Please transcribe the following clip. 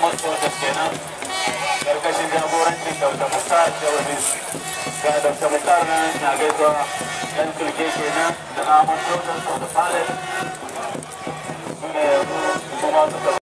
Moscow kenan ƙarƙashin jagorancin Dr. Mukhtar Jawabi ga Dr. Mukhtar nan na gaisuwa dan sulke kenan da Ahmad Jordan for the Palace su ne yanzu kuma suka